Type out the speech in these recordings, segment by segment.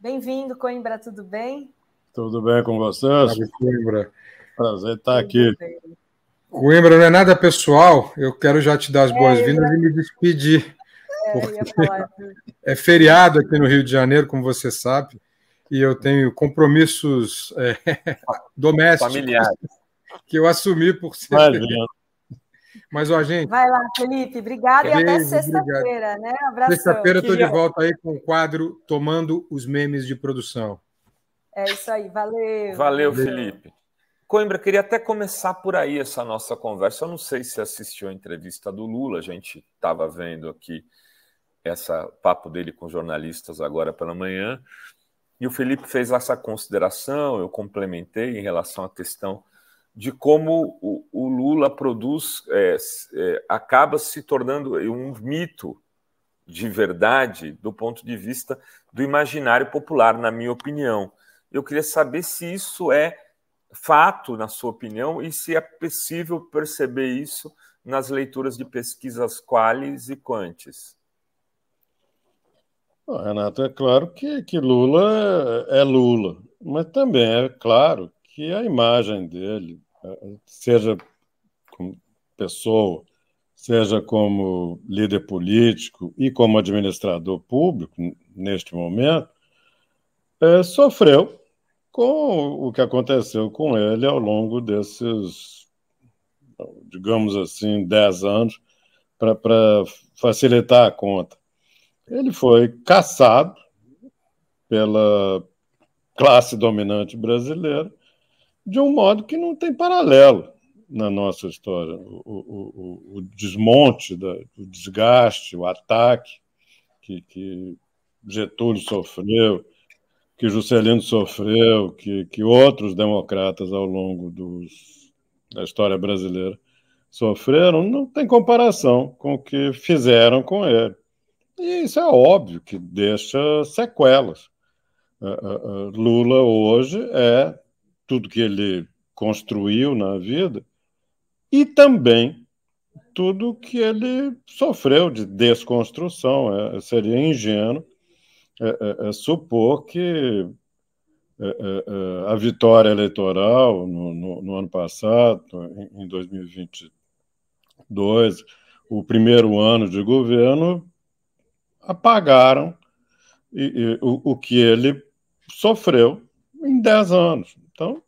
Bem-vindo, Coimbra, tudo bem? Tudo bem com vocês? Coimbra. Prazer estar aqui. Coimbra, não é nada pessoal, eu quero já te dar as boas-vindas é, e me despedir. É, é, feriado aqui no Rio de Janeiro, como você sabe, e eu tenho compromissos é, domésticos familiares que eu assumi por ser. Mas, ó, gente. Vai lá, Felipe, obrigado e até sexta-feira, né? Abração. Sexta-feira estou de volta aí com o quadro Tomando os Memes de Produção. É isso aí, valeu. Valeu, Felipe. Coimbra, queria até começar por aí essa nossa conversa. Eu não sei se assistiu a entrevista do Lula, a gente estava vendo aqui essa papo dele com jornalistas agora pela manhã, e o Felipe fez essa consideração, eu complementei em relação à questão de como o, o Lula produz, é, é, acaba se tornando um mito de verdade do ponto de vista do imaginário popular, na minha opinião. Eu queria saber se isso é fato, na sua opinião, e se é possível perceber isso nas leituras de pesquisas qualis e quantes. Renato, é claro que, que Lula é Lula, mas também é claro que a imagem dele, seja como pessoa, seja como líder político e como administrador público, neste momento, é, sofreu com o que aconteceu com ele ao longo desses, digamos assim, dez anos, para facilitar a conta. Ele foi caçado pela classe dominante brasileira de um modo que não tem paralelo na nossa história. O, o, o desmonte, da, o desgaste, o ataque que, que Getúlio sofreu, que Juscelino sofreu, que, que outros democratas ao longo dos, da história brasileira sofreram, não tem comparação com o que fizeram com ele. E isso é óbvio que deixa sequelas. Lula hoje é tudo que ele construiu na vida e também tudo que ele sofreu de desconstrução. É, seria ingênuo é, é, é, supor que a vitória eleitoral no, no, no ano passado, em, em 2022, o primeiro ano de governo, apagaram e, e, o, o que ele sofreu em 10 anos. Então,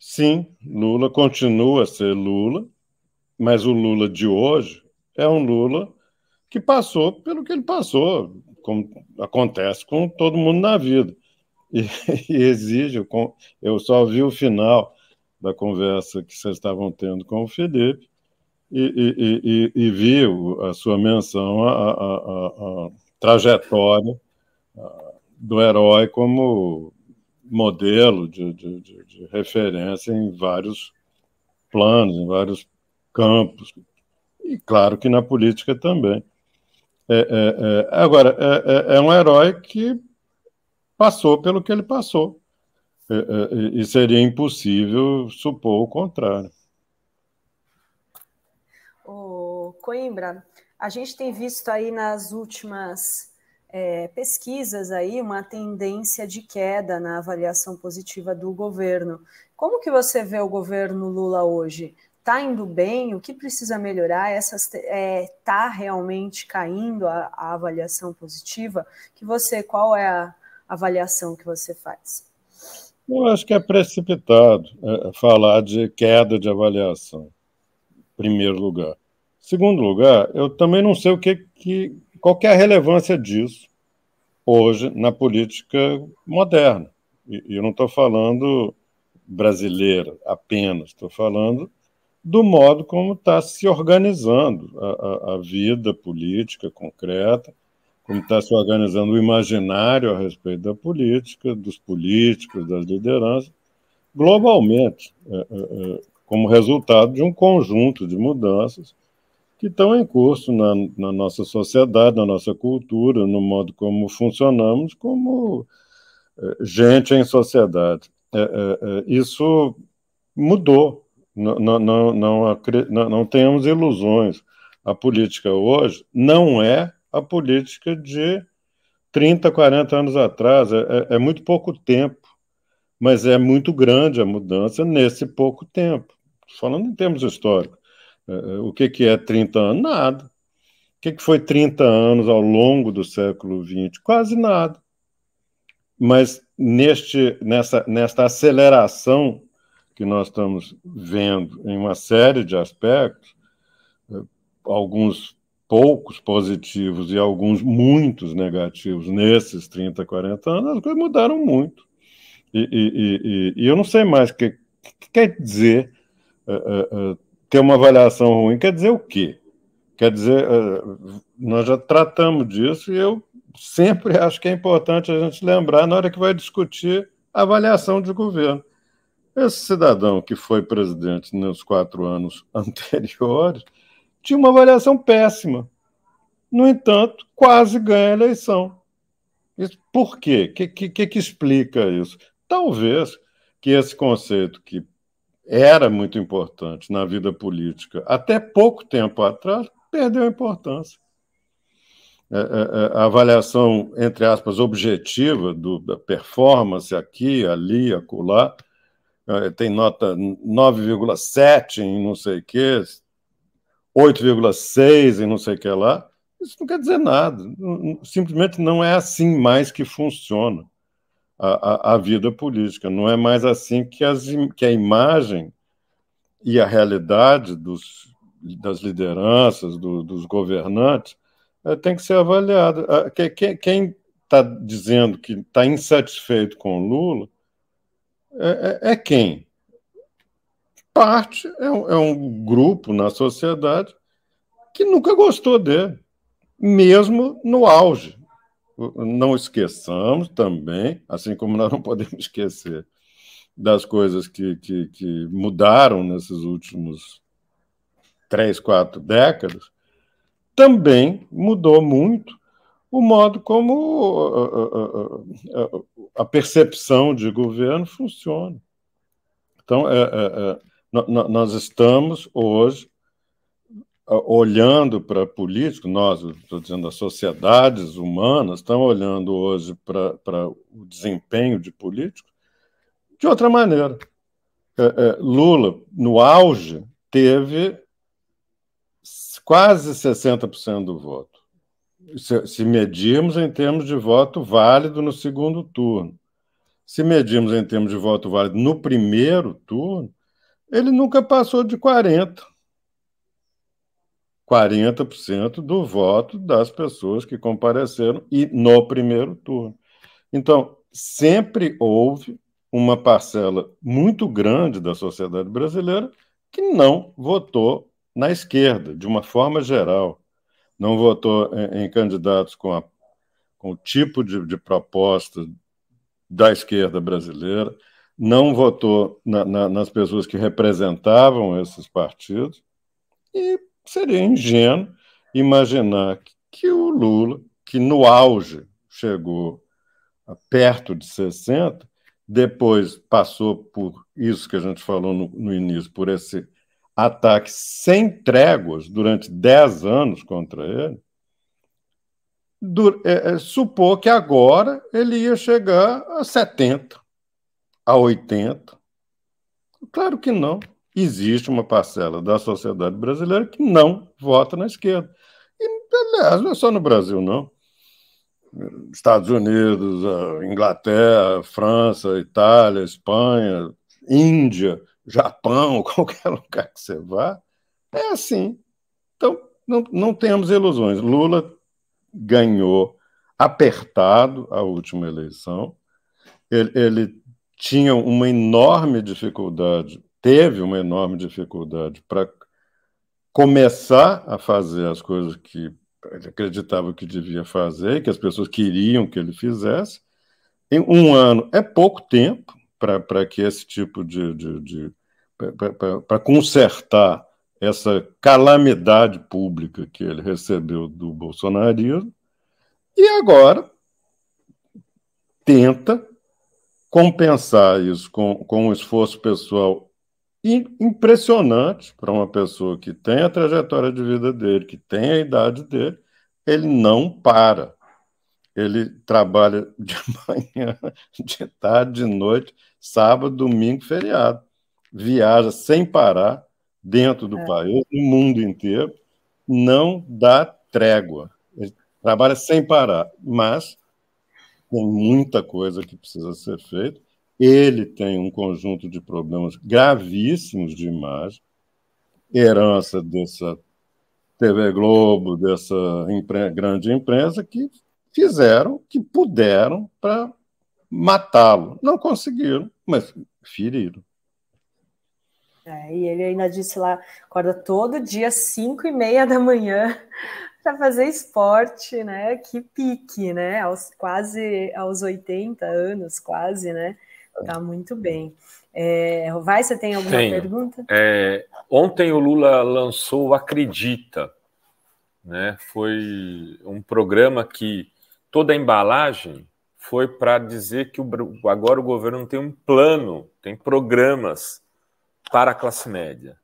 sim, Lula continua a ser Lula, mas o Lula de hoje é um Lula que passou pelo que ele passou, como acontece com todo mundo na vida. E, e exige, eu só vi o final da conversa que vocês estavam tendo com o Felipe e, e, e, vi a sua menção à, à, à trajetória do herói como modelo de, de, de, de referência em vários planos, em vários campos, e claro que na política também. É, é, é, agora, é, é, é, um herói que passou pelo que ele passou. É, e seria impossível supor o contrário. O Coimbra, a gente tem visto aí nas últimas pesquisas aí uma tendência de queda na avaliação positiva do governo. Como que você vê o governo Lula hoje? está indo bem, o que precisa melhorar, está é, tá realmente caindo a, a, avaliação positiva, que você, qual é a avaliação que você faz? Eu acho que é precipitado é, falar de queda de avaliação, em primeiro lugar. Segundo lugar, eu também não sei o que, que qual é a relevância disso hoje na política moderna. E, e eu não estou falando brasileira apenas, estou falando do modo como está se organizando a, a, a, vida política concreta, como está se organizando o imaginário a respeito da política, dos políticos, das lideranças, globalmente, é, é, é, como resultado de um conjunto de mudanças que estão em curso na, na, nossa sociedade, na nossa cultura, no modo como funcionamos como é, gente em sociedade. É, é, isso mudou não, não, não, não, não tenhamos ilusões. A política hoje não é a política de 30, 40 anos atrás. É, é, é muito pouco tempo, mas é muito grande a mudança nesse pouco tempo. Falando em termos históricos. É, é, o que, que é 30 anos? Nada. O que, que foi 30 anos ao longo do século XX? Quase nada. Mas neste, nessa, nesta aceleração que nós estamos vendo em uma série de aspectos, é, alguns poucos positivos e alguns muitos negativos nesses 30, 40 anos, as coisas mudaram muito. E, e, e, e eu não sei mais o que, que, quer dizer uh, uh, ter uma avaliação ruim. Quer dizer o quê? Quer dizer, uh, nós já tratamos disso e eu sempre acho que é importante a gente lembrar na hora que vai discutir a avaliação de governo. Esse cidadão que foi presidente nos quatro anos anteriores tinha uma avaliação péssima. No entanto, quase ganha a eleição. Isso, por quê? O que, que, que explica isso? Talvez que esse conceito que era muito importante na vida política até pouco tempo atrás perdeu importância. É, é, é, a avaliação, entre aspas, objetiva do, da performance aqui, ali, acolá, tem nota 9,7 em não sei o quê, 8,6 e não sei o que lá, isso não quer dizer nada. Simplesmente não é assim mais que funciona a, a, a vida política. Não é mais assim que, as, que a imagem e a realidade dos, das lideranças, do, dos governantes, é, tem que ser avaliada. Quem está dizendo que está insatisfeito com Lula é, é, é quem? parte, é é um grupo na sociedade que nunca gostou dele, mesmo no auge. Não esqueçamos também, assim como nós não podemos esquecer das coisas que, que, que mudaram nesses últimos três, quatro décadas, também mudou muito o modo como a, a, a percepção de governo funciona. Então, é, é, é nós estamos hoje olhando para político, nós, estou dizendo, as sociedades humanas estão olhando hoje para, para o desempenho de políticos de outra maneira. É, é, Lula, no auge, teve quase 60% do voto. Se, se medirmos em termos de voto válido no segundo turno. Se medirmos em termos de voto válido no primeiro turno, ele nunca passou de 40%. 40% do voto das pessoas que compareceram e no primeiro turno. Então, sempre houve uma parcela muito grande da sociedade brasileira que não votou na esquerda, de uma forma geral. Não votou em, em candidatos com, a, com, o tipo de, de proposta da esquerda brasileira, não votou na, na, nas pessoas que representavam esses partidos, e seria ingênuo imaginar que, o Lula, que no auge chegou perto de 60, depois passou por isso que a gente falou no, no início, por esse ataque sem tréguas durante 10 anos contra ele, do, é, é, supor que agora ele ia chegar a 70 a 80? Claro que não. Existe uma parcela da sociedade brasileira que não vota na esquerda. E, aliás, não é só no Brasil, não. Estados Unidos, Inglaterra, França, Itália, Espanha, Índia, Japão, qualquer lugar que você vá, é assim. Então, não, não temos ilusões. Lula ganhou apertado a última eleição. Ele, ele tinha uma enorme dificuldade, teve uma enorme dificuldade para começar a fazer as coisas que ele acreditava que devia fazer, que as pessoas queriam que ele fizesse. Em um ano é pouco tempo para que esse tipo de. de, de para consertar essa calamidade pública que ele recebeu do bolsonarismo, e agora tenta compensar isso com, com um esforço pessoal impressionante para uma pessoa que tem a trajetória de vida dele, que tem a idade dele, ele não para. ele trabalha de manhã, de tarde, de noite, sábado, domingo, feriado. Viaja sem parar dentro do é. país, no mundo inteiro, não dá trégua. Ele trabalha sem parar, mas tem muita coisa que precisa ser feita. Ele tem um conjunto de problemas gravíssimos de imagem, herança dessa TV Globo, dessa impre grande imprensa, que fizeram, que puderam para matá-lo. Não conseguiram, mas feriram. É, e ele ainda disse lá, acorda todo dia, 5 e meia da manhã, para fazer esporte, né? Que pique, né? Aos, quase aos 80 anos, quase, né? Tá muito bem. É, vai, você tem alguma Tenho. pergunta? É, ontem o Lula lançou o Acredita, né? Foi um programa que toda a embalagem foi para dizer que o, agora o governo tem um plano, tem programas para a classe média.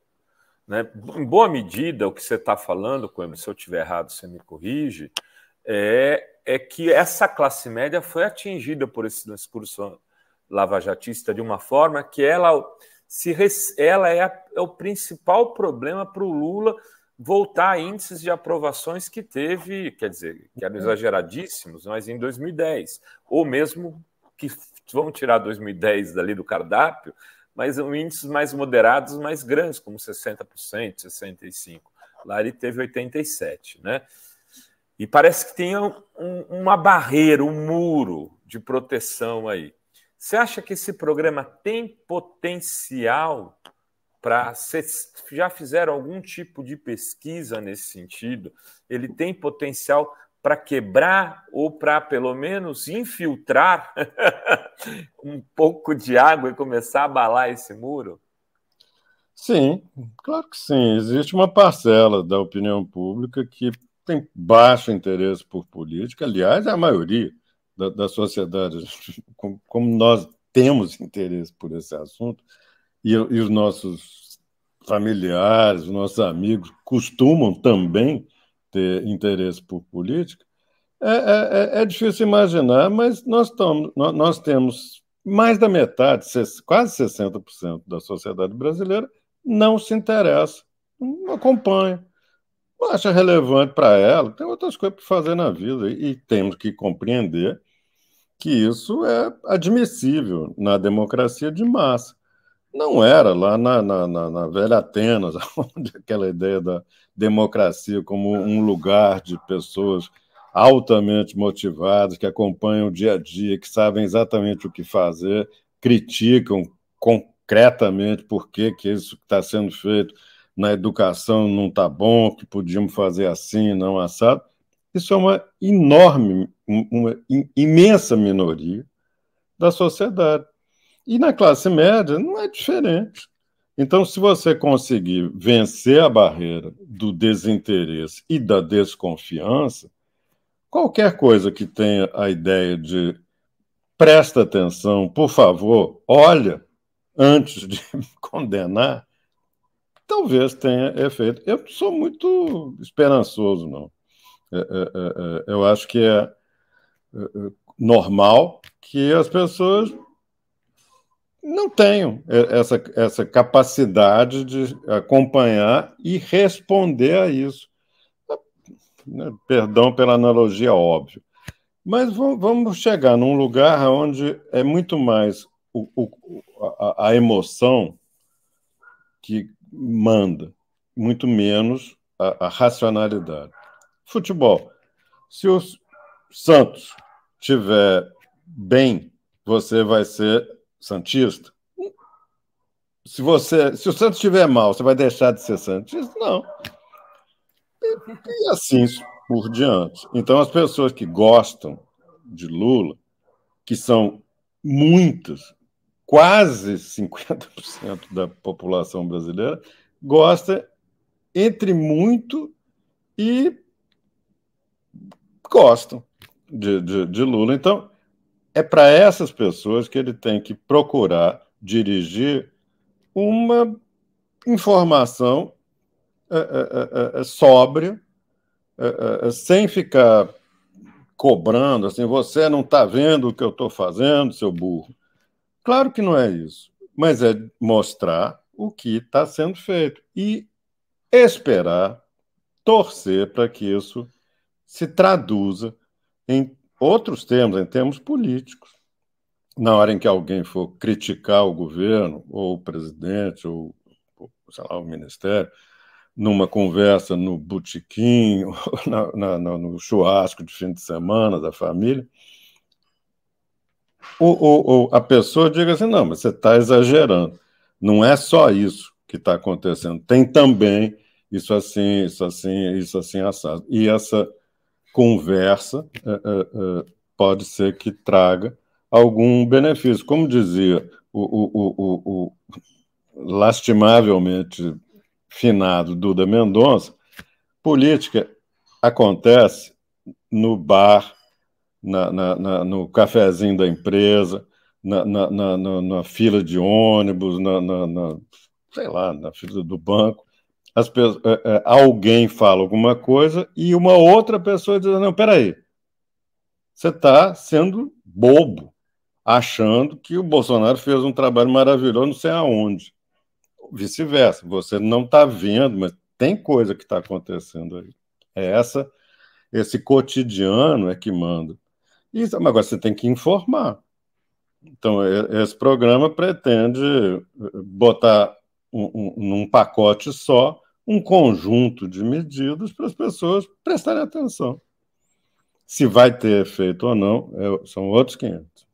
Né? Em boa medida, o que você está falando, Coimbra, se eu estiver errado, você me corrige, é, é que essa classe média foi atingida por esse discurso lavajatista de uma forma que ela, se, ela é, a, é o principal problema para o Lula voltar a índices de aprovações que teve, quer dizer, que eram exageradíssimos, mas em 2010, ou mesmo que vão tirar 2010 dali do cardápio, mas índices mais moderados, mais grandes, como 60%, 65%. Lá ele teve 87%, né? E parece que tem um, uma barreira, um muro de proteção aí. Você acha que esse programa tem potencial para já fizeram algum tipo de pesquisa nesse sentido? Ele tem potencial para quebrar ou para pelo menos infiltrar um pouco de água e começar a abalar esse muro? Sim, claro que sim. Existe uma parcela da opinião pública que tem baixo interesse por política, aliás, é a maioria da, da sociedade, como nós temos interesse por esse assunto, e, e os nossos familiares, os nossos amigos costumam também ter interesse por política, é, é, é, é difícil imaginar, mas nós, estamos, nós temos mais da metade, quase 60% da sociedade brasileira não se interessa, não acompanha, acha relevante para ela, tem outras coisas para fazer na vida e temos que compreender que isso é admissível na democracia de massa. Não era lá na, na, na, na velha Atenas, onde aquela ideia da democracia como um lugar de pessoas altamente motivadas, que acompanham o dia a dia, que sabem exatamente o que fazer, criticam concretamente por que, que isso está sendo feito na educação não está bom, que podíamos fazer assim, não assado. Isso é uma enorme, uma imensa minoria da sociedade. E na classe média não é diferente. Então, se você conseguir vencer a barreira do desinteresse e da desconfiança, qualquer coisa que tenha a ideia de presta atenção, por favor, olha antes de condenar, talvez tenha efeito. Eu sou muito esperançoso, não. É, é, é, eu acho que é, normal que as pessoas não tenho essa, essa capacidade de acompanhar e responder a isso. Né, perdão pela analogia, óbvio. Mas vamos chegar num lugar onde é muito mais o, o, a, a, emoção que manda, muito menos a, a racionalidade. Futebol. Se o Santos estiver bem, você vai ser Santista? Se você, se o Santos estiver mal, você vai deixar de ser Santista? Não. E, e assim por diante. Então, as pessoas que gostam de Lula, que são muitas, quase 50% da população brasileira, gosta entre muito e gostam de, de, de Lula. Então, é para essas pessoas que ele tem que procurar dirigir uma informação é, é, é, sóbria, é, é, sem ficar cobrando, assim, você não está vendo o que eu estou fazendo, seu burro. Claro que não é isso, mas é mostrar o que está sendo feito e esperar, torcer para que isso se traduza em outros termos, em termos políticos. Na hora em que alguém for criticar o governo, ou o presidente, ou sei lá, o ministério, numa conversa no botequim, na, na, no churrasco de fim de semana da família, ou, ou, ou a pessoa diga assim: não, mas você está exagerando. Não é só isso que está acontecendo, tem também isso assim, isso assim, isso assim, assado. E essa conversa é, é, pode ser que traga algum benefício. Como dizia o, o, o, o lastimavelmente finado Duda Mendonça, política acontece no bar, na, na, na, no cafezinho da empresa, na, na, fila de ônibus, na, sei lá, na fila do banco. As pessoas, é, é, alguém fala alguma coisa e uma outra pessoa diz: Não, peraí, você está sendo bobo, achando que o Bolsonaro fez um trabalho maravilhoso, não sei aonde vice-versa. Você não está vendo, mas tem coisa que está acontecendo aí. É essa, esse cotidiano é que manda. E agora você tem que informar. Então, esse programa pretende botar um, um, num pacote só um conjunto de medidas para as pessoas prestarem atenção. Se vai ter efeito ou não, é, são outros 500.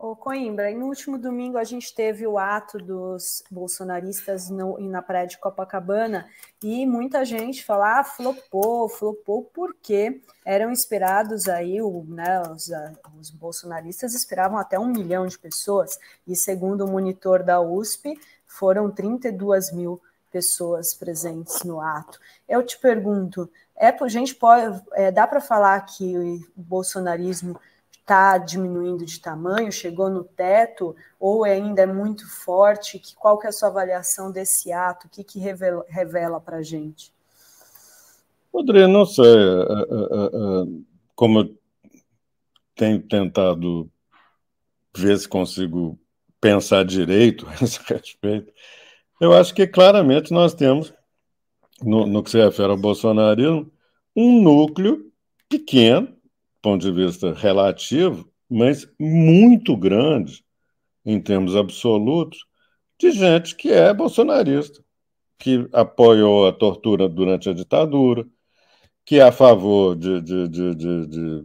Ô Coimbra, no último domingo a gente teve o ato dos bolsonaristas no, na praia de Copacabana e muita gente fala, ah, flopou, flopou, porque eram esperados aí, o, né, os, os bolsonaristas esperavam até um milhão de pessoas e segundo o monitor da USP, foram 32 mil pessoas presentes no ato. Eu te pergunto, é, gente pode, é, dá para falar que o bolsonarismo está diminuindo de tamanho, chegou no teto, ou ainda é muito forte? Que, qual que é a sua avaliação desse ato? O que, que revela, revela para a gente? Rodrigo, não sei. É, é, é, como eu tenho tentado ver se consigo pensar direito a esse respeito, eu acho que claramente nós temos, no, no que se refere ao bolsonarismo, um núcleo pequeno, ponto de vista relativo, mas muito grande, em termos absolutos, de gente que é bolsonarista, que apoiou a tortura durante a ditadura, que é a favor de, de, de, de,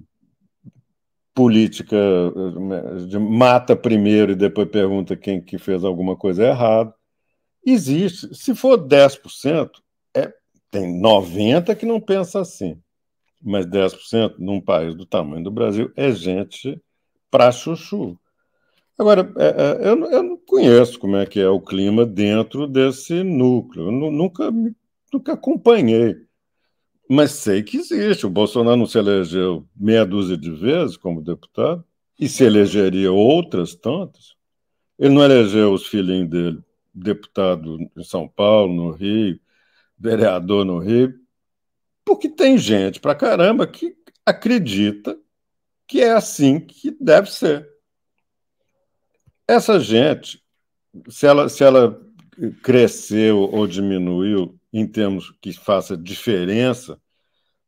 política de mata primeiro e depois pergunta quem que fez alguma coisa errada. Existe. Se for 10%, é, tem 90% que não pensa assim mas 10% num país do tamanho do Brasil é gente para chuchu. Agora, é, é, eu, não conheço como é que é o clima dentro desse núcleo, eu nunca, nunca acompanhei, mas sei que existe. O Bolsonaro não se elegeu meia dúzia de vezes como deputado, e se elegeria outras tantas. Ele não elegeu os filhinhos dele, deputado em São Paulo, no Rio, vereador no Rio, porque tem gente pra caramba que acredita que é assim que deve ser. Essa gente, se ela, se ela cresceu ou diminuiu em termos que faça diferença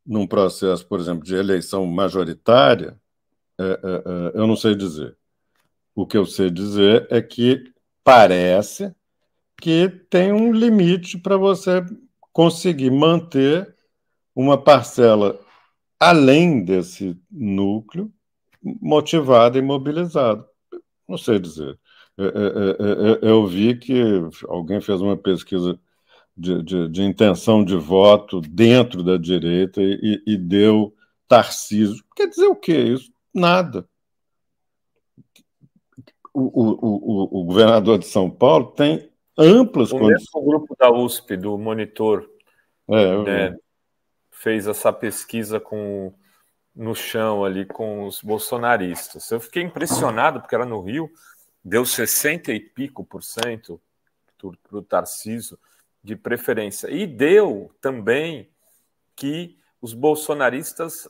num processo, por exemplo, de eleição majoritária, é, é, é, eu não sei dizer. O que eu sei dizer é que parece que tem um limite para você conseguir manter uma parcela além desse núcleo motivada e mobilizada. Não sei dizer. Eu vi que alguém fez uma pesquisa de, de, de intenção de voto dentro da direita e, e deu Tarcísio. Quer dizer o quê? Isso? Nada. O, o, o, o governador de São Paulo tem amplas o condições. O grupo da USP, do Monitor, é, né, fez essa pesquisa com no chão ali com os bolsonaristas. Eu fiquei impressionado, porque era no Rio, deu 60 e pico por cento para o Tarciso de preferência. E deu também que os bolsonaristas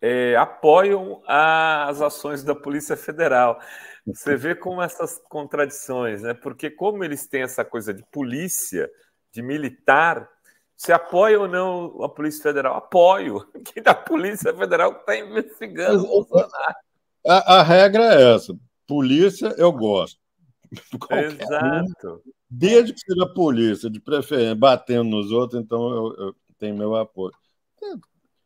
é, apoiam as ações da Polícia Federal. Você vê como essas contradições, né? Porque como eles têm essa coisa de polícia, de militar, você apoia ou não a Polícia Federal? Apoio. Quem da Polícia Federal está investigando o Bolsonaro. A, a, regra é essa. Polícia, eu gosto. Exato. Um, desde que seja polícia, de preferência, batendo nos outros, então eu, eu tenho meu apoio. É,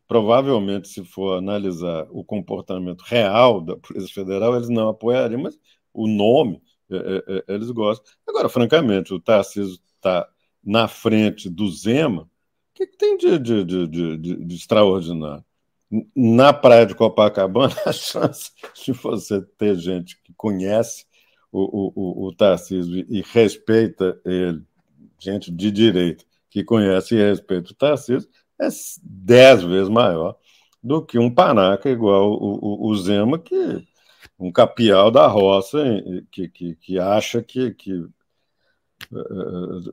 provavelmente, se for analisar o comportamento real da Polícia Federal, eles não apoiariam, mas o nome é, é, é eles gostam. Agora, francamente, o Tarcísio está na frente do Zema. O que, que tem de, de, de, de, extraordinário? Na praia de Copacabana, a chance de você ter gente que conhece o, o, o Tarcísio e respeita ele, gente de direita que conhece e respeita o Tarcísio, é dez vezes maior do que um panaca igual o, o, o Zema, que um capial da roça que, que, que acha que, que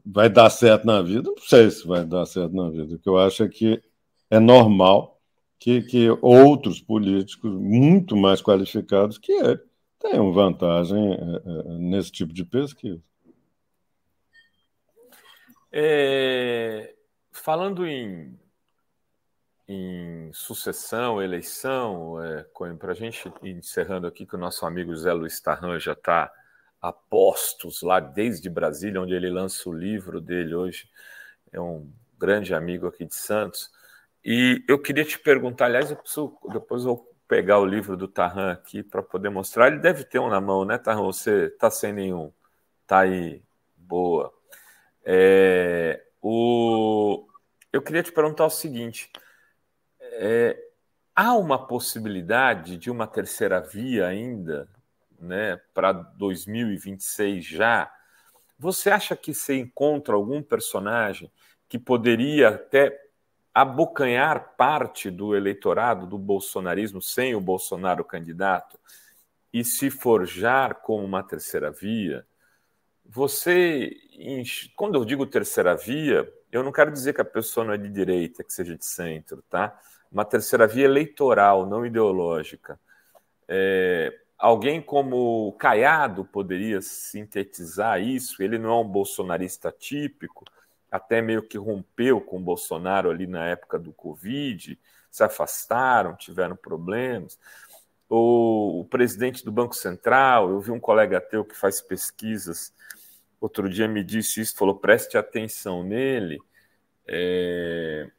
vai dar certo na vida. Não sei se vai dar certo na vida. O que eu acho é que é normal que, que outros políticos muito mais qualificados que ele tenham vantagem uh, uh, nesse tipo de pesquisa. É, falando em em sucessão, eleição, é, para a gente encerrando aqui que o nosso amigo Zé Luiz Tarran já está a postos lá desde Brasília, onde ele lança o livro dele hoje, é um grande amigo aqui de Santos. E eu queria te perguntar, aliás, eu preciso, depois eu vou pegar o livro do Tarran aqui para poder mostrar. Ele deve ter um na mão, né, Tarran? Você está sem nenhum? Tá aí, boa. É, o... Eu queria te perguntar o seguinte: é, há uma possibilidade de uma terceira via ainda, né, para 2026 já? Você acha que você encontra algum personagem que poderia até abocanhar parte do eleitorado do bolsonarismo sem o Bolsonaro candidato e se forjar como uma terceira via? Você, quando eu digo terceira via, eu não quero dizer que a pessoa não é de direita, que seja de centro, tá? uma terceira via eleitoral, não ideológica. É, alguém como Caiado poderia sintetizar isso? Ele não é um bolsonarista típico, até meio que rompeu com o Bolsonaro ali na época do Covid, se afastaram, tiveram problemas. O, o presidente do Banco Central, eu vi um colega teu que faz pesquisas, outro dia me disse isso, falou: preste atenção nele. É,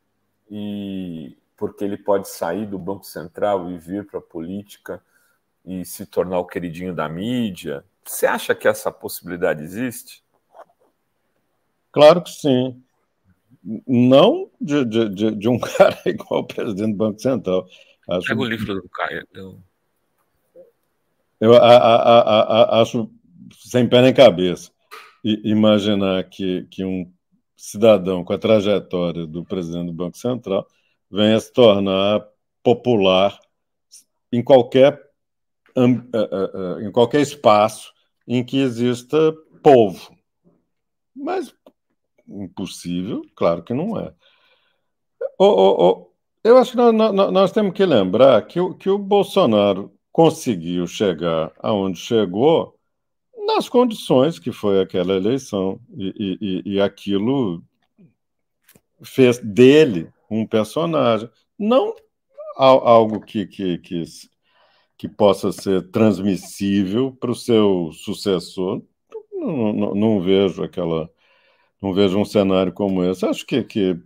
e porque ele pode sair do Banco Central e vir para a política e se tornar o queridinho da mídia? Você acha que essa possibilidade existe? Claro que sim. Não de, de, de um cara igual o presidente do Banco Central. Acho... Pega o livro do Caio. Eu, eu a, a, a, acho sem pé nem cabeça imaginar que, que um cidadão com a trajetória do presidente do Banco Central venha se tornar popular em qualquer, em qualquer espaço em que exista povo. Mas impossível, claro que não é. eu acho que nós, nós, temos que lembrar que, que o Bolsonaro conseguiu chegar aonde chegou nas condições que foi aquela eleição e, e, e aquilo fez dele um personagem, não algo que, que, que, que possa ser transmissível para o seu sucessor. Não, não, não, vejo aquela, não vejo um cenário como esse. Acho que, que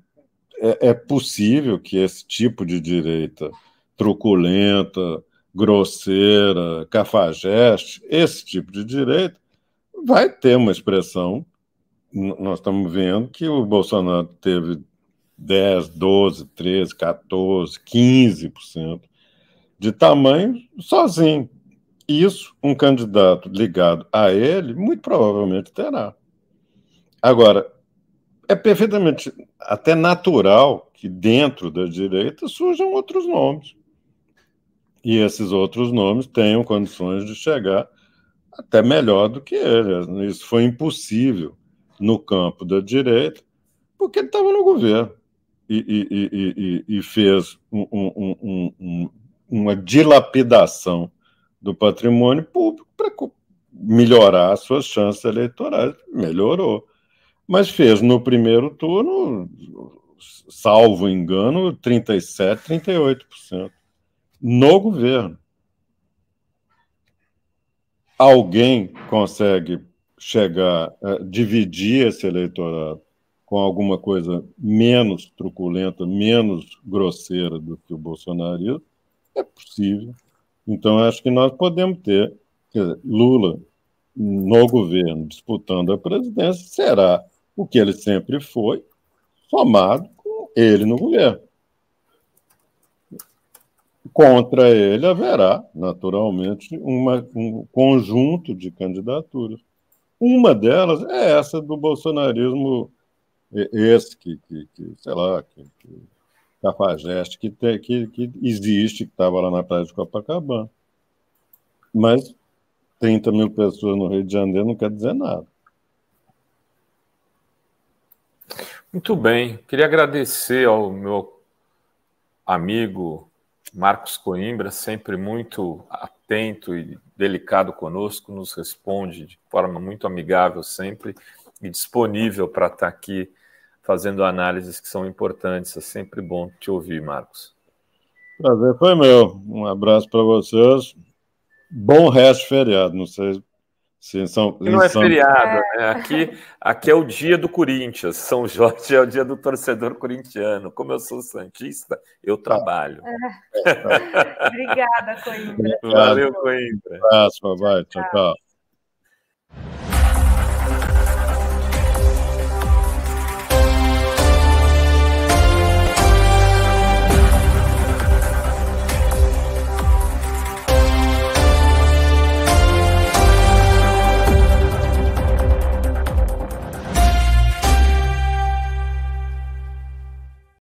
é, é possível que esse tipo de direita truculenta, grosseira, cafajeste, esse tipo de direita vai ter uma expressão. Nós estamos vendo que o Bolsonaro teve 10, 12, 13, 14, 15% de tamanho sozinho. Isso, um candidato ligado a ele, muito provavelmente terá. Agora, é perfeitamente até natural que dentro da direita surjam outros nomes. E esses outros nomes tenham condições de chegar até melhor do que ele. Isso foi impossível no campo da direita, porque ele estava no governo e, e, e, e fez um, um, um, uma dilapidação do patrimônio público para melhorar as suas chances eleitorais. Melhorou. Mas fez no primeiro turno, salvo engano, 37%, 38%. No governo. Alguém consegue chegar, a dividir esse eleitorado com alguma coisa menos truculenta, menos grosseira do que o bolsonarismo, é possível. Então, acho que nós podemos ter dizer, Lula no governo disputando a presidência, será o que ele sempre foi, somado com ele no governo. Contra ele haverá, naturalmente, uma, um conjunto de candidaturas. Uma delas é essa do bolsonarismo, esse que, que, que sei lá, que, que cafajeste, que, tem, que, que existe, que estava lá na praia de Copacabana. Mas 30 mil pessoas no Rio de Janeiro não quer dizer nada. Muito bem. Queria agradecer ao meu amigo Marcos Coimbra, sempre muito atento e delicado conosco, nos responde de forma muito amigável sempre e disponível para estar aqui fazendo análises que são importantes. É sempre bom te ouvir, Marcos. Prazer foi meu. Um abraço para vocês. Bom resto de feriado. Não sei se são. Não é feriado, né? Aqui, aqui é o dia do Corinthians. São Jorge é o dia do torcedor corintiano. Como eu sou santista, eu trabalho. É. Obrigada, Coimbra. Valeu, Coimbra. Um abraço, vai. Tchau, tchau.